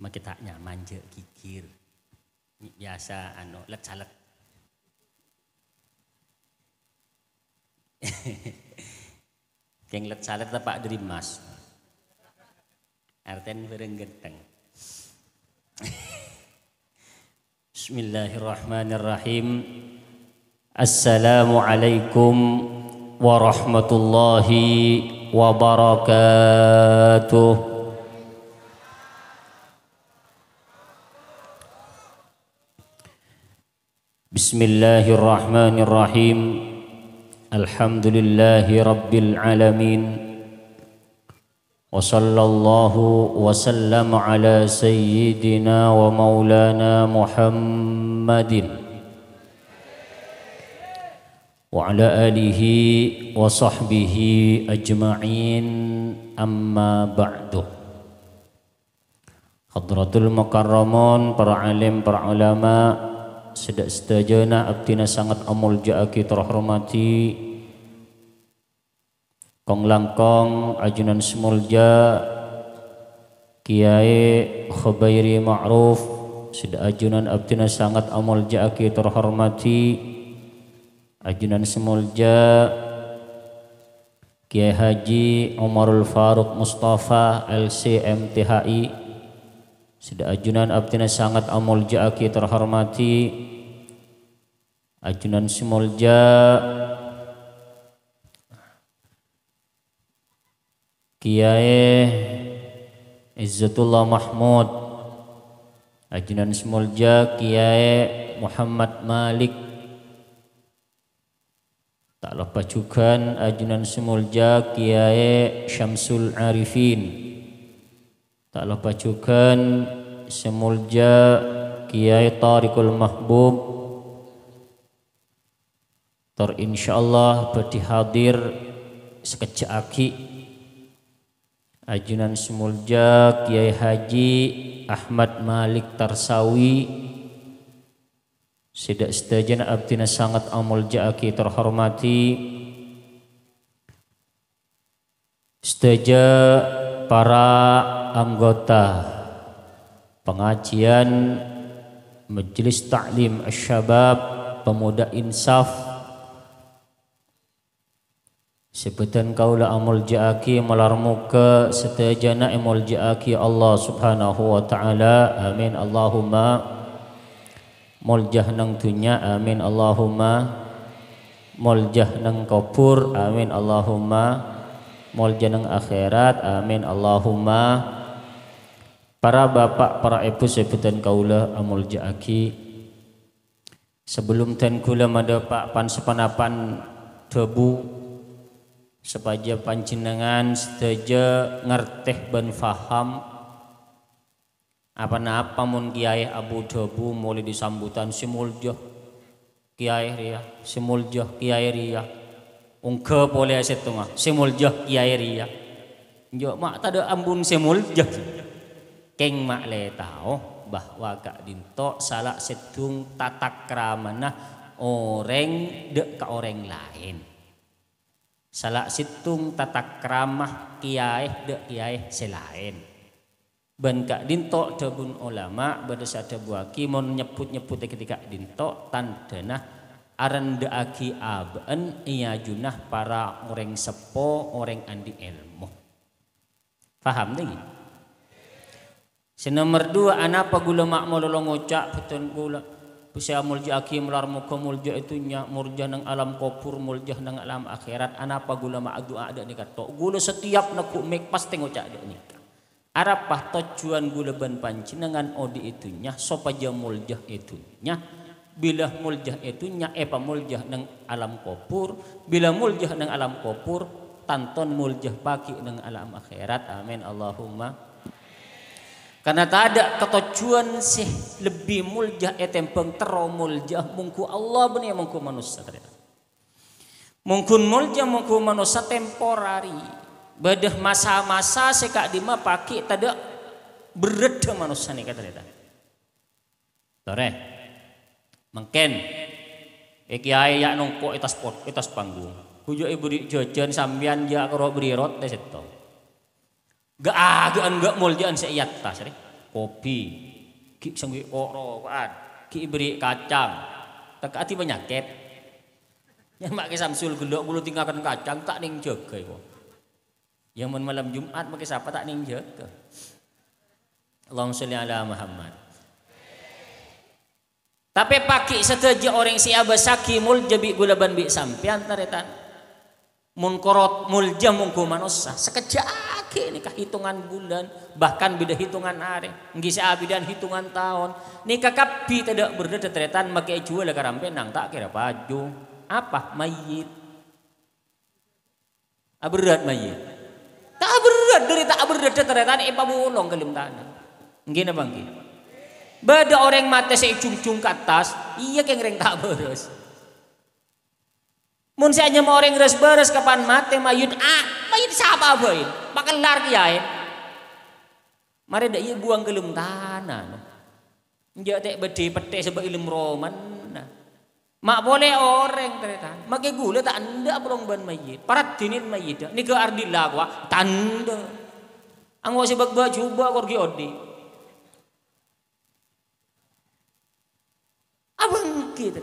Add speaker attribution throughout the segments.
Speaker 1: makita manja kikir. Biasa anu let salet keng let salet pak dari mas arten bereng genteng. Bismillahirrahmanirrahim. Assalamualaikum warahmatullahi wabarakatuh بسم الله الرحمن الرحيم الحمد لله رب العالمين وصلى الله وسلم على سيدنا ومولانا محمد وعلى آله وصحبه أجمعين أما بعد حضرات المكرمون para alim, para ulama, sedek sedajana abdina sangat amul jaaki terhormati Kong langkong ajunan semulja Kiai Khubairi Ma'ruf Sudah ajunan abdina sangat amul ja'aki terhormati Ajunan semulja Kiai Haji Umarul Faruq Mustafa LCMTHI Sudah ajunan abdina sangat amul ja'aki terhormati Ajunan semulja Kiai Izzatullah Mahmud. Ajunan Semulja Kiai Muhammad Malik. Tak lupa juga Ajunan Semulja Kiai Syamsul Arifin. Tak lupa juga Semulja Kiai Tariqul Mahbub Tor insyaallah berdihadir sekejap aki Ajunan Semulja Kiai Haji Ahmad Malik Tarsawi. Sidak setajana abdina sangat amul ja'aki terhormati. Setaja para anggota pengajian Majelis Ta'lim Asyabab Pemuda Insaf Sebutan kaulah amul ja'aki malar muka setajana amul ja'aki Allah subhanahu wa ta'ala. Amin. Allahumma. Muljah nang dunya. Amin. Allahumma. Muljah nang kopur amin. Allahumma. Muljah nang akhirat. Amin. Allahumma. Para bapak para ibu sebutan kaulah amul ja'aki. Sebelum kula madapak pan sepanapan debu sepaja pancinangan seteja ngerteh ben faham apa-apa mun kiai Abu Dhabu mulai disambutan simuljoh kiai ria simuljoh kiai ria. Ungke boleh aset mah simuljoh kiai ria. Jo mak tada ambun simuljoh keng mak le tau bahwa kak dinto salah setung tatak ramana orang dek ke orang lain Salah situng tata keramah kiai de kiai selain. Ben kak dinto debun ulama berdasa buaki mon nyebut nyebut ketika dinto tandana aran de aki aben iya junah para orang sepo orang andi ilmu. Paham nih? Senomor dua, anapa gula mak mololong ngocak betul gula Bisa mulja aki mular muka mulja itu nya murja nang alam kopur mulja nang alam akhirat. Anapa gula ma doa ada ni kato gula setiap naku mek pasti ngocak ada ni arapah tujuan gula ban pancinangan odi itu nya sopaja mulja itu nya bila mulja itu nya epa mulja nang alam kopur. Bila mulja nang alam kopur tanton mulja paki nang alam akhirat. Amin. Allahumma karena tak ada ketujuan sih lebih muljah etem pengtero muljah mungku Allah benih mungku manusia Mungkin muljah mungku manusia temporari. Badah masa-masa sekak dima paki tada berat manusia nih kata dia. Tore. Mungkin Iki ya nungko itas pot itas panggung. Hujo ibu di jajan sambian karo beri rot desitu. Gak agaan gak muljaan seiyat tas kopi. Ki sangwi koro kan ki beri kacang. Tak ati penyakit yang mak samsul gelok bulu tinggalkan kacang tak ning jaga kok yang malam Jumat pakai siapa tak ning jaga. Allahumma sholli ala Muhammad. Tapi pagi setuju orang si abasaki mul jabi gulaban bi sampian taretan. Mun korot mul jam mungku manusia. Sekejap ini hitungan bulan bahkan beda hitungan hari. Nggih abidan hitungan tahun. Nikah kapi tidak berdeta taretan make jual karampe nang tak kira baju. Apa? Mayit. Aberat mayit. Tak berat dari tak berat taretan ipa bulong kelim tanah. Nggih napa nggih? Beda orang mati saya cung-cung ke atas, iya yang reng tak beres. Mun saya orang res beres kapan mati mayut ah mayut siapa bain, bakal lar kiai. Mari dah iya buang ke lum tanah. Njak tek bedi pete sebab ilmu roman. Mak boleh orang ternyata. Makai gula tak anda belum ban mayit. Parat dinin mayit. Ni ke ardillah gua tanda. Angwa sebab baju ba korgi odi. Abang kita.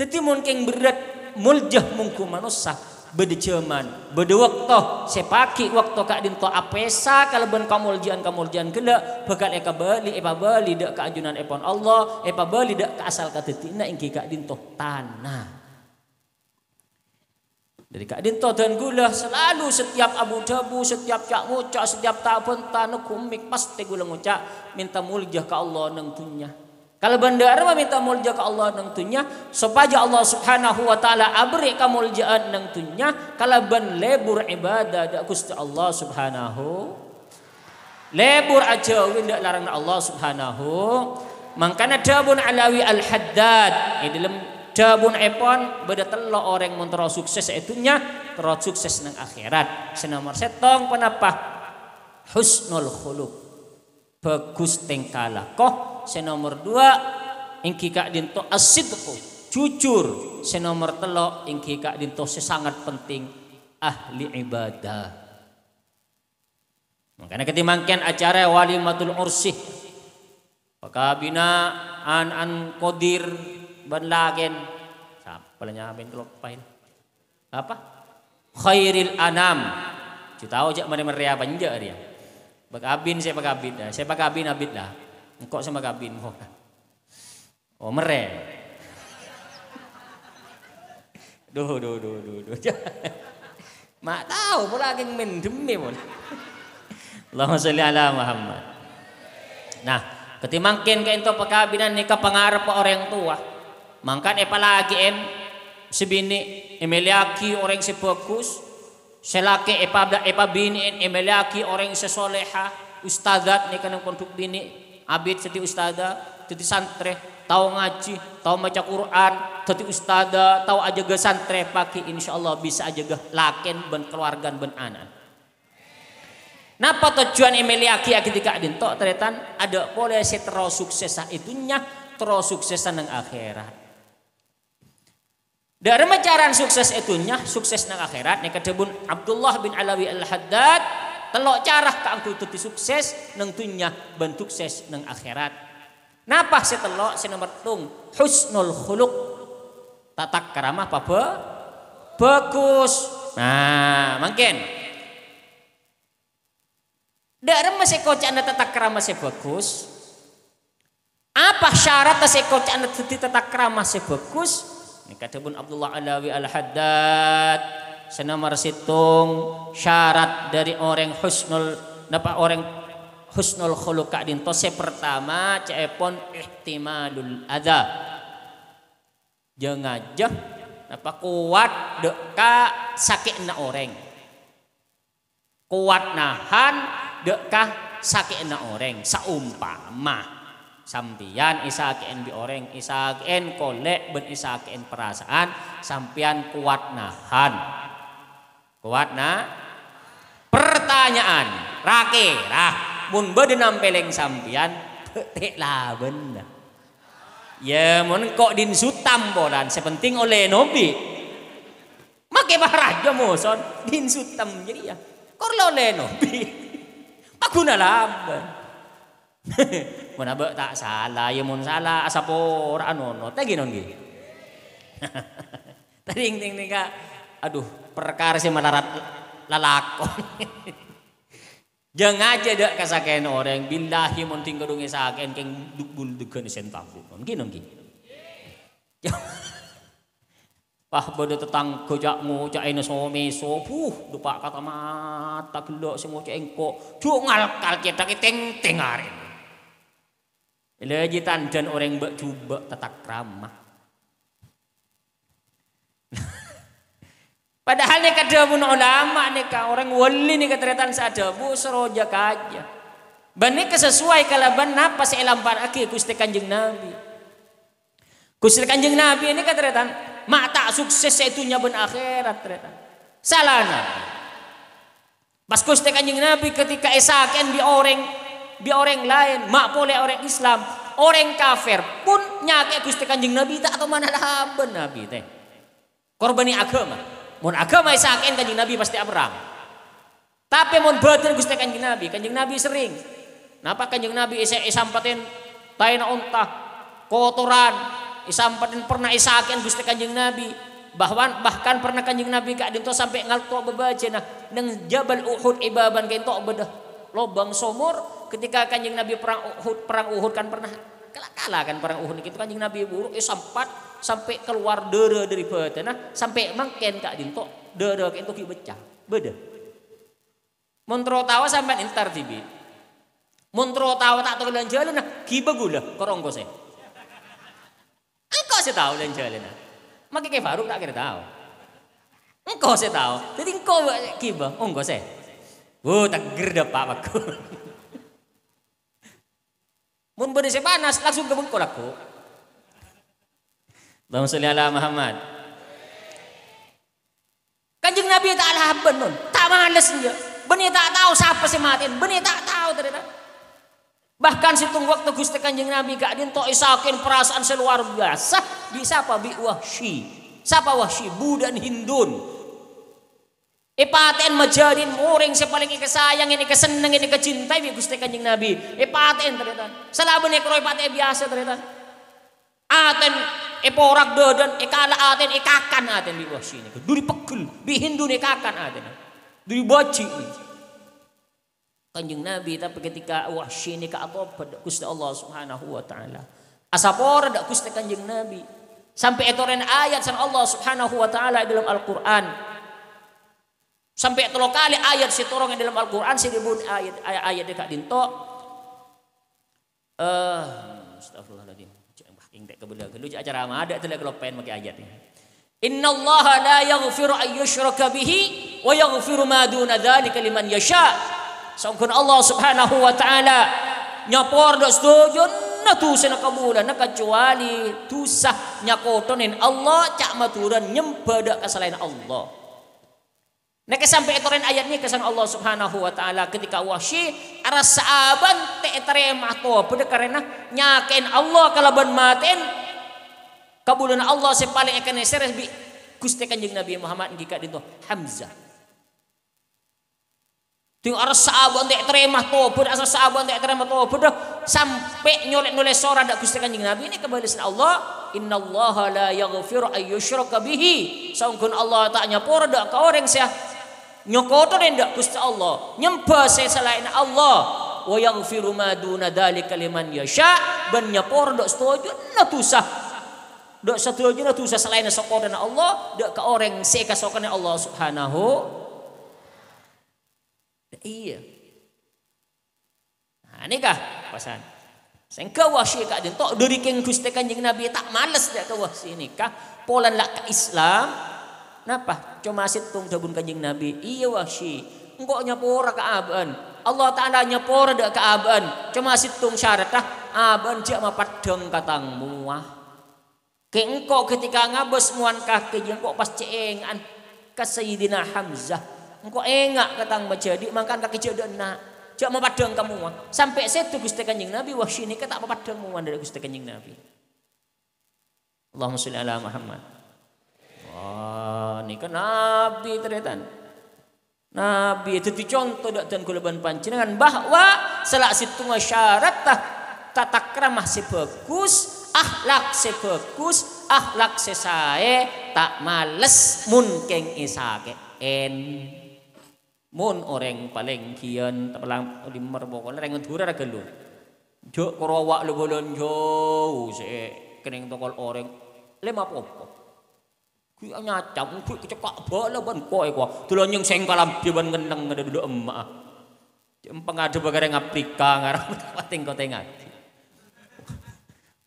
Speaker 1: Tetapi mungkin berat muljah mungku manusia beda zaman beda waktu. Sepaki waktu kak dinto apesa kalau ben kamuljian kamuljian gela bekal eka bali epa bali dak keajunan epon Allah epa bali dak ke asal katetina ingki kak dinto tanah. Dari kak dinto dan gula selalu setiap abu dabu setiap cak ngucak setiap tak tanah kumik pasti gula ngucak minta muljah ke Allah neng tunya kalau bandar meminta mulja ke Allah nang tunya supaya Allah Subhanahu wa taala abri kamuljaan nang tunya kalau ban lebur ibadah dak Gusti Allah Subhanahu. Lebur aja windak larang Allah Subhanahu. Mangkana dabun alawi al haddad di dalam dabun epon beda telo orang mun sukses itunya terus sukses nang akhirat. Senomor setong penapa husnul khuluq. Bagus tingkah lakoh senomor dua ingki kak dinto asidku. Jujur senomor telo ingki kak dinto sesangat penting ahli ibadah. Makanya ketimangkian acara walimatul ursih pakabina an an kodir ban lagen siapa nyamin kelopain apa? Khairil anam. Kita tahu jak mana meria banja dia Bakabin saya bakabin, saya bakabin abid lah. Engkau sama kabin mo. Oh mere. Duh, duh, duh, duh, duh. Mak tahu pula lagi men demi pun. Allahumma sholli ala Muhammad. Nah, ketimangkin ke ento pekabinan nikah pengarap orang tua. Mangkan epa lagi em sebini emeliaki orang sebagus selaki epa epa bini emeliaki orang sesoleha ustazat nikah nang pondok bini abid seti ustada teti santre tahu ngaji tahu baca Quran teti ustada tahu aja ke santre pakai insya Allah bisa aja ke laken ben keluarga ben anak Napa tujuan emeliaki ketika dintok teretan ada boleh terus sukses itunya terus suksesan yang akhirat. Dari macaran sukses itunya sukses nang akhirat nih kedebun Abdullah bin Alawi al Haddad telok carah ka angku itu sukses nang tunya bentuk sukses nang akhirat napa si telok si nomor tung husnul khuluq tatak karamah apa be? bagus nah mungkin Darah masih kocak anda tatak keramah masih bagus. Apa syarat si kocak anda tatak keramah masih bagus? Ini kata Abdullah Alawi Al Haddad senomor situng syarat dari orang husnul napa orang husnul khuluq din tose pertama cepon ihtimalul adza. Jangan aja napa kuat deka sakit na orang. Kuat nahan deka sakit na orang. Saumpama sampian isakeun bi orang isakeun kolek ben isakeun perasaan sampian kuat nahan kuat na pertanyaan. Rake rah. Mun bade nampeleng sampian petik laben ya mun kok din sutam bolan sepenting oleh nobi make baharaja moson din sutam jadi ya. Kor oleh nobi paguna laban mun abek tak salah ya mun salah asa ora anono teh ginon gi ting ting ting aduh perkara sih malarat lalakon Jangan aja dek kasaken orang billahi mun tinggal dungi saken keng dukbul dukan sentabu. Ginon gi. Pah bodo tetang kojak ngocak ina somi sopuh dupa kata mata gelok semua cek engko duk ngalkal kita teng teng hari. Lejitan dan orang bak coba tetak ramah. Padahal ni kata pun ulama ni ka orang wali ni kata sada bu seroja kaja. Bani kesesuai kalau ban apa si elampar aki kusti kanjeng Nabi. Kusti kanjeng Nabi ini mak tak sukses itunya ben akhirat ternyata. Salahna. Pas Gusti Kanjeng Nabi ketika esaken di orang di orang lain, mak boleh orang Islam, orang kafir pun nyake Gusti Kanjeng Nabi tak atau mana ben Nabi teh. Korbani agama. Mun agama esaken Kanjeng Nabi pasti abrang. Tapi mun batin Gusti Kanjeng Nabi, Kanjeng Nabi sering. Napa Kanjeng Nabi isa isampatin taina unta kotoran isampatin pernah isakin Gusti Kanjeng Nabi. Bahkan bahkan pernah Kanjeng Nabi kak dinto sampai ngalto bebaca nah. Nang Jabal Uhud ibaban kain tok bedah. Lobang somor ketika Kanjeng Nabi perang Uhud perang Uhud kan pernah. Kalah kalah kan perang Uhud itu Kanjeng Nabi buruk eh, sampat sampai keluar dere dari nah sampai mangken kak dinto dere kain tok becah beda Montro tawa sampai intar tibi Montro tawa tak tahu jalan nah kiba gula korongko saya Engkau sih tahu dan jalan. Maka kayak Faruk tak kira tahu. Engkau sih tahu. Jadi engkau kiba. Oh engkau sih. Oh tak gerda pak aku. Mun beri panas langsung ke bengkol aku. Allahumma salli ala Muhammad. Kanjeng Nabi tak alhaban benon, tak males dia. Benih tak tahu siapa sih matiin, benih tak tahu ternyata. Bahkan situng waktu Gusti Kanjeng Nabi gak dinto isakin perasaan seluar biasa bisa apa bi wahsy. Siapa wahsy? Budan Hindun. Ipaten majadin muring si paling ikasayang ini keseneng ini kecintai bi Gusti Kanjeng Nabi. Ipaten ternyata. Salaban ekro ipaten biasa ternyata. Aten eporak dodan ikala aten ikakan aten bi wahsy ini. Duri pegel bi Hindun ikakan aten. Duri boci kanjeng Nabi tapi ketika ke apa pada Gusti Allah Subhanahu wa taala. Asapora dak Gusti kanjeng Nabi. Sampai etoren ayat san Allah Subhanahu wa taala dalam Al-Qur'an. Sampai telo kali ayat sitorong dalam Al-Qur'an dibun ayat ayat, ayat dekat dinto. Eh uh, astagfirullahaladzim. Tak kebelah gelu acara mah ada kalau pengen pakai ayat ini. Inna Allah la yaghfiru an yushraka bihi wa yaghfiru ma duna dzalika liman yasha. Sangkun Allah subhanahu wa ta'ala Nyapor do setuju na tusa na kabulan na kecuali tusah nyakotonin Allah cak maturan nyempada kesalahan Allah. Nah sampai etoren ini kesan Allah subhanahu wa ta'ala ketika wahsy aras saaban te eteremah to pada karena nyaken Allah kalaban maten kabulan Allah sepaling akan seres bi Gusti Kanjeng Nabi Muhammad ngika dito Hamzah. Ting aras sahabat dek terima tobat, asal sahabat dek terima tobat sampai nyolek nulis sora dak Gusti Kanjeng Nabi ini kembali Allah Inna Allah la yaghfiru ay yushraka bihi. Saungkun Allah tak nyapura dak ka orang sia nyokoto dak Gusti Allah. Nyembah saya selain Allah. Wa yaghfiru ma duna dzalika liman yasha. Ban nyapura dak setuju na tusah dak setuju na tusah selain sokodan Allah. Dak ka orang sia kasokane Allah subhanahu. Iya. Nah, ini kah pasan. Sengka wahsy kak din tok dari keng Gusti Kanjeng Nabi tak males dia ke wahsy ini kah polan lak ke Islam. Napa? Cuma situng dabun Kanjeng Nabi. Iya wahsy. Engkau nyapora ke aban. Allah Ta'ala nyapora dak ke aban. Cuma situng syarat tah aban jak mapadeng katang muah. Ke engkau ketika ngabes muan kaki engkau pas cengan ke Sayyidina Hamzah engkau engak katang menjadi makan kaki jodoh nak cak padang kamu sampai situ gusti kanjeng nabi wah sini kita apa padang mu dari gusti kanjeng nabi Allahumma sholli ala Muhammad wah ini kan nabi ternyata Nabi itu dicontoh dan kulaban pancingan bahwa selak situ syarat tah tata krama si bagus, akhlak si bagus, akhlak si sae, tak males mun keng isake en. Mun orang paling kian tak palang di merbokol orang ngedura gelu. Jo korowak lu bolon jo se kening tokol orang lema popo. Nyacam kuwi kecekak bala ban koe kwa. Tulon yang sing kalam ban ngendeng ngada duduk emak. Empang ada bagare ngapika ngarang pating kote ngati.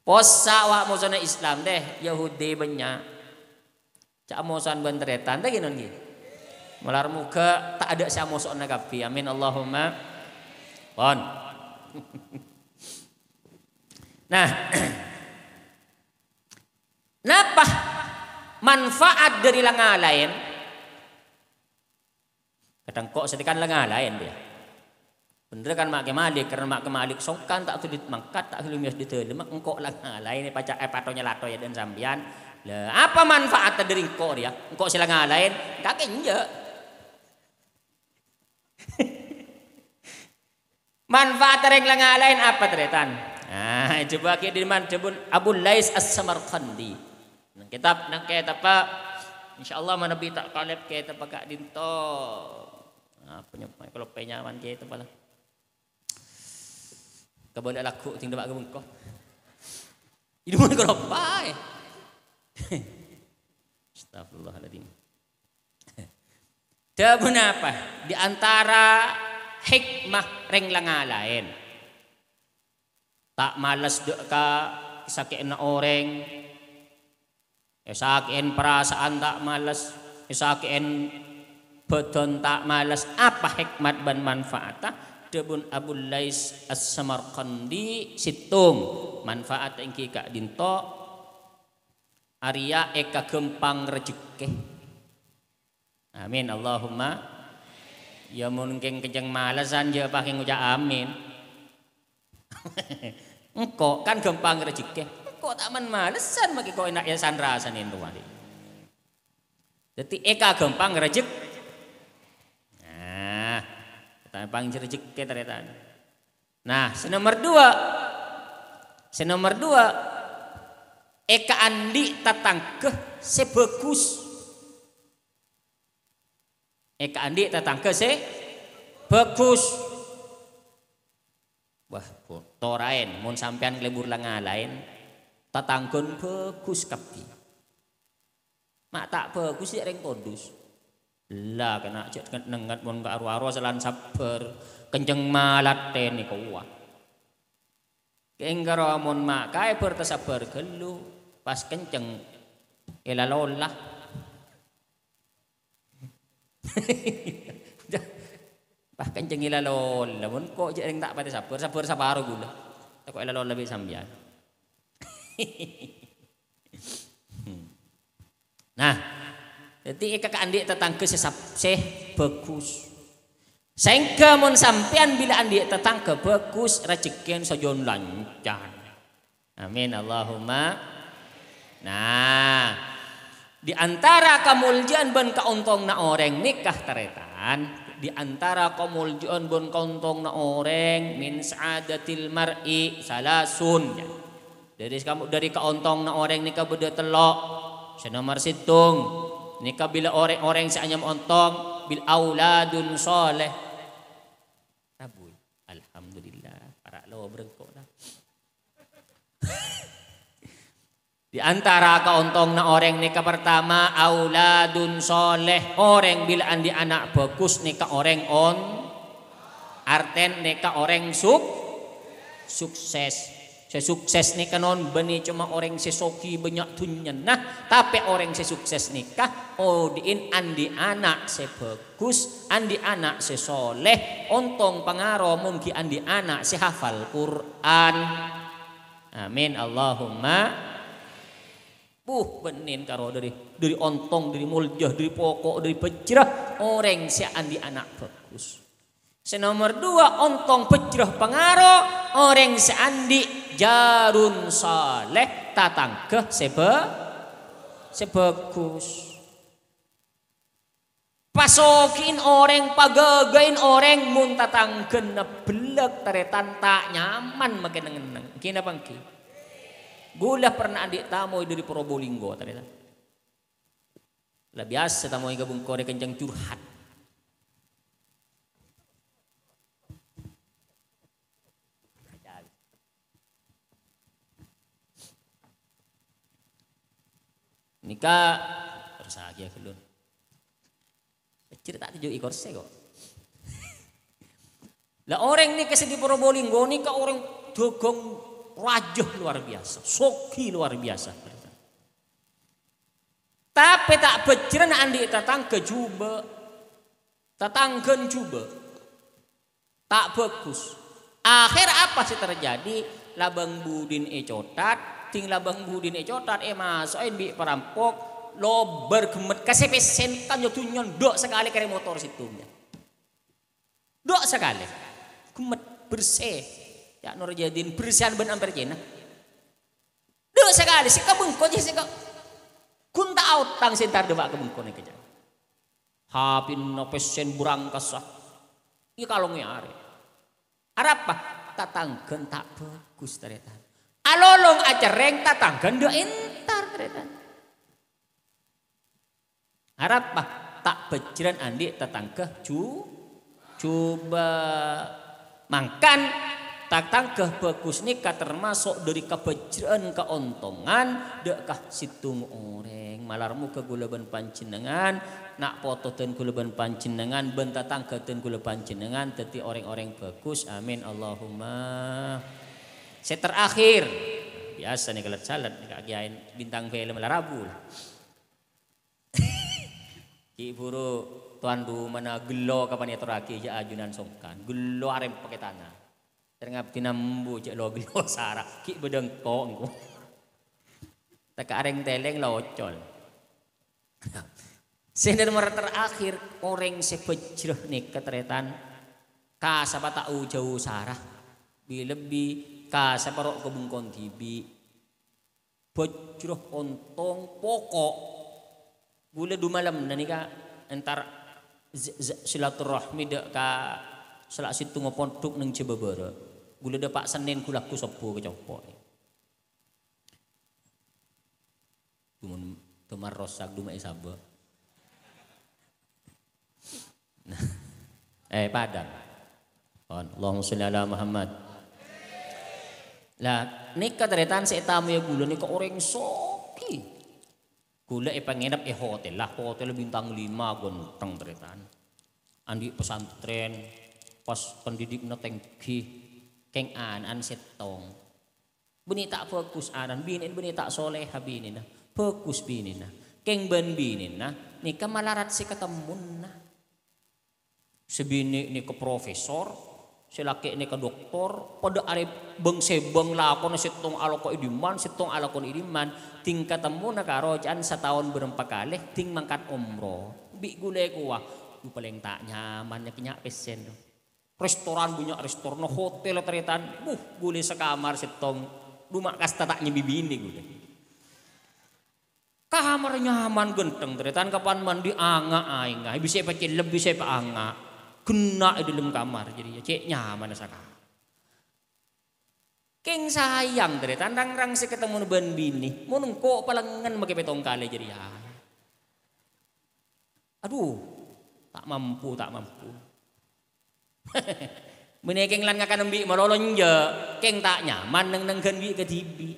Speaker 1: Posa wa musana Islam deh Yahudi banyak. Cak mosan banteretan teh ginon gi. Melar muka tak ada si amosan nagapi. Amin Allahumma. Pon. nah. Napa manfaat dari lenga lain. Kadang kok sedikan lenga lain dia. Bener kan mak kemalik karena mak kemalik sokan tak tuh mangkat tak belum di mak engkau lenga lain pacar eh patonya lato ya dan sambian. Lah apa manfaat dari engkau dia? Engkau si lenga lain kakeknya manfaat dari lenga lain apa teretan nah coba kita di mana? Abu Lais As-Samarqandi kitab nang kitab apa insyaallah mana bi tak kalep kitab pagak dinto nah, punya kalau penyaman kitab pala kabala laku ting dapat gebeng ko ini mana kalau pai Astagfirullahaladzim. Dabun apa? Di antara hikmah reng lain. Tak malas dek sakit na orang Isakin perasaan tak malas, isakin badan tak malas. Apa hikmat dan manfaatnya? Debun Abu Lais As-Samarqandi situng manfaat yang kika dinto Arya eka gempang rezeki. Amin Allahumma. Ya mungkin kejeng malasan je pakai ngucap amin. Engkau kan gempang rezeki kok tak man malesan maki kok enak ya sandra sanin wali. Jadi eka gampang rejek. Nah, gampang rejek ke ternyata. Nah, senomor dua, senomor dua, eka andi tatangkeh sebagus. Eka andi tatangkeh se bagus. Wah, torain, mun sampean kelebur lain tatanggon bagus kapi mak tak bagus ya ring kodus lah kena cek nengat mon ka aru-aru selan sabar. Kenceng malat teni kuwa kenggaro mon mak kae bertesabar gelu pas kenceng elalolah pas kenceng ilalola mon kok jek tak pati sabar sabar sabar gula. Kok elalola lebih sambian nah, jadi kakak andik tetangga sesap seh bagus. Sehingga mon sampean bila andik tetangga bagus rezekian sajon lancar. Amin Allahumma. Nah, di antara kamuljan ben kauntong na orang nikah teretan di antara kamuljan ben kauntong na orang min saadatil mar'i salasun. Ya dari kamu dari keontong na orang nikah beda telok. Senomor situng. Nikah bila orang-orang seanyam ontong bil auladun soleh. Rabui alhamdulillah. Para lo berengkok dah. Di antara keontong na orang nikah pertama auladun soleh. Orang bila andi anak bagus nikah orang on. Arten nikah orang suk sukses saya sukses nih kanon bani cuma orang sesoki banyak tunyan. Nah, tapi orang sesukses nikah, oh diin andi anak sebagus, andi anak sesoleh, ontong pangaro mungkin andi anak sehafal Quran. Amin Allahumma. Buh benin karo dari dari ontong, dari muljah, dari pokok, dari pejrah orang si andi anak bagus. Senomor dua ontong pejrah pangaro orang seandi jarun saleh. Tatangkeh sebe sebagus pasokin orang pagagain orang munta tangken na belak taretan tak nyaman makin nengen kina bangki gula pernah adik tamu dari Probolinggo taretan lah biasa tamu gabung kore kencang curhat Nikah bersahaja kelun cerita tujuh ikor se kok. Lah orang ini ke sini Probolinggo ini ke orang dogong rajah luar biasa, soki luar biasa. Tapi tak bejren andi tatang ke juba, tatanggen juba, tak bagus. Akhir apa sih terjadi? Labang budin ecotat, ting labang budin ecotat, eh masuk bi perampok, lo bergemet kasih pesen kan yo tunyon dok sekali kare motor situ dok sekali. Gemet bersih. Ya nur jadin bersihan ben amper jena. Dok sekali si kabengko je si kun out tang sentar dewa kabengko nih kejar hapin no pesen burang kasah ini kalau ngiare apa? Tatanggen tak bagus ternyata alolong acereng tatanggen do entar Harap bah tak bejiran andi tetangga cu coba mangkan tak tangkeh bagus nikah termasuk dari kebejiran keuntungan dekkah situng orang malarmu ke gulaban pancinengan nak foto dan gulaban pancinengan benta tangga dan gula pancinengan teti orang-orang bagus. Amin Allahumma saya terakhir biasa nih kalau salat nih bintang film larabul Ki buru tuan du mana gelo kapan ya teraki ja ajunan songkan. Gelo arem pakai tanah. Terngap tinambu cek lo gelo sara. Ki bedeng ko engko. Tak areng teleng lo ocol. Sehingga nomor terakhir orang sepejreh nih ketretan ka sapa tak jauh sarah bi lebih ka sapa rok kebungkon tibi bojroh ontong pokok Gula du malam nani ka entar silaturahmi dek ka selak situ ngoponduk neng cebebere. Gula de pak Senin kulaku sopo ke copok. Tumun temar rosak duma isaba. Nah, eh padang. Allahumma sholli ala Muhammad. Lah nikah teretan tamu ya gula nikah orang soki. Kula e panginap e hotel lah, hotel bintang lima gonteng teretan. Andi pesantren, pas pendidik na tengki, keng an setong. Bini tak fokus anan, binin bini tak soleh binin na, fokus binin na. Keng ben binin na, ni kamalarat si ketemun na. Sebini ni ke profesor, silaki ini ke doktor pada are beng sebeng lakon sitong aloko idiman sitong alakon idiman. Ting ketemu na karojan setahun berempat kali ting mangkat umroh bi gule kuah lu paling tak nyaman ya kinyak pesen. Restoran punya restoran hotel teritan. Buh gule sekamar sitong rumah kasta tak nyibibini gule. Kamar nyaman genteng teritan kapan mandi anga aing bisa pakai lebih saya anga kena di dalam kamar jadi ya cek nyaman saka Keng sayang dari tandang rang si ketemu ben bini, mau nengko palangan make petong kali jadi ya. Aduh, tak mampu, tak mampu. Menekeng lan ngakan embi malolon je, keng tak nyaman neng neng bi ke tibi.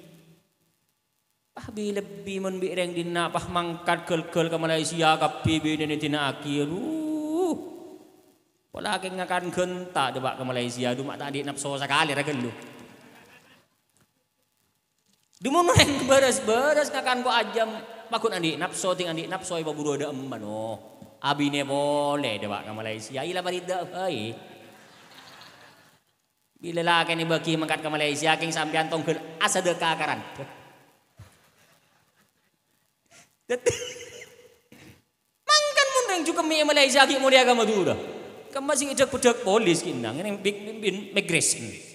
Speaker 1: Ah bi lebih mon bi reng dina pah mangkat kel kel ke Malaysia kapi bi ni tina aki. Aduh, Wala keng ngakan genta debak ke Malaysia dumak tak di napso sekali ra gelu. Dumun yang beres-beres ngakan ko ajam pakun andi napso ting andi napso ibu buru ada emban oh. Abi ne boleh debak ke Malaysia ila barida hai. Bila laki ni bagi mangkat ke Malaysia keng sampean tong ke asa deka karan. Mangkan mun juga mi Malaysia ki mulia agama Madura kan masih ada budak polis kinang ini migration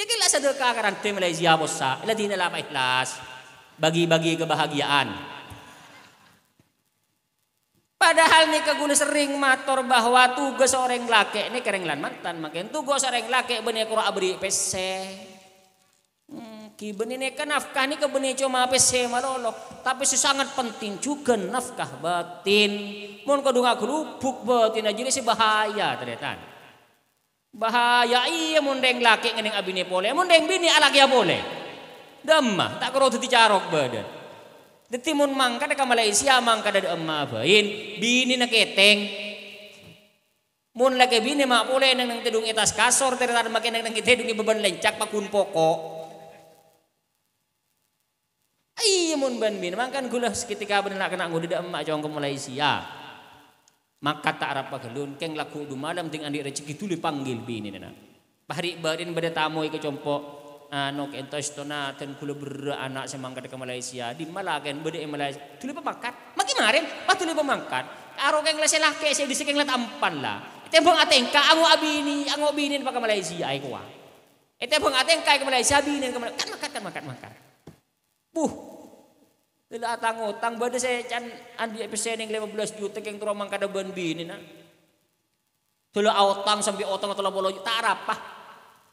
Speaker 1: ya kila sa ka karante Malaysia bosa ila di nila ikhlas. Bagi-bagi kebahagiaan. Padahal nih kaguna sering mator bahwa tugas seorang laki ini kerenglan mantan makin tugas seorang laki benih kura abri pese. Ki benih kan nafkah nih kebenih cuma pese malolok. Tapi sangat penting juga nafkah batin. Mun dengar kerupuk batin aja si bahaya ternyata. Bahaya iya mundeng laki ngening abini boleh, mundeng bini alak ya boleh. Damma tak kau tuh carok badan. Detimun mangka ka Malaysia mangka dari emma bain bini na keteng. Mun lagi bini mak pole nang nang tidung itas kasor teri tada makin nang nang tidung beban lencak pakun pokok. Iya mun ban bini mangkan gula seketika nak kena ngudi emak jong ke Malaysia. Maka tak arap pagelun keng laku du malam rezeki tuli panggil bini nana. Pahri badin bade tamu ke compok anu kentos tona ten kula beranak semangkat ke Malaysia. Di Malagan bede Malaysia tuli pemangkat maki marim pas tuli pemangkat aro keng lese lake saya disi keng lat ampan lah. Tembong atengka ango abini ango binin pa ke Malaysia ay kuwa ete bang atengka ke Malaysia binin ke Malaysia. Kan makat kan makat makat buh Lila atang utang bade saya can andi episode yang 15 juta keng turun mangkada ban binin na Tula autang sampai otang atau bolo tak rapah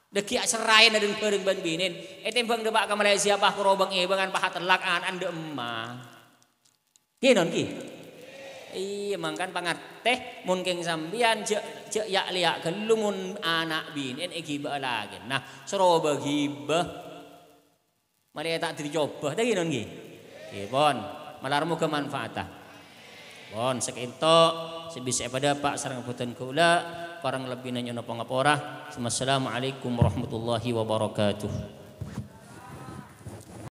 Speaker 1: Deki serai na deng ban binin. Etem bang debak ke Malaysia bah kurobang e bangan pahat telak an ande emma. Ginon ki. Iya mangkan pangateh mun keng sambian je je ya liak kelumun anak binin e giba lagi. Nah, seroba giba. Mari tak dicoba. Dah ginon ki. Kipon, malarmu kemanfaatan. Bon sekinto sebisa pada Pak putan kula kurang lebih nanya napa ngapora. Assalamualaikum warahmatullahi wabarakatuh.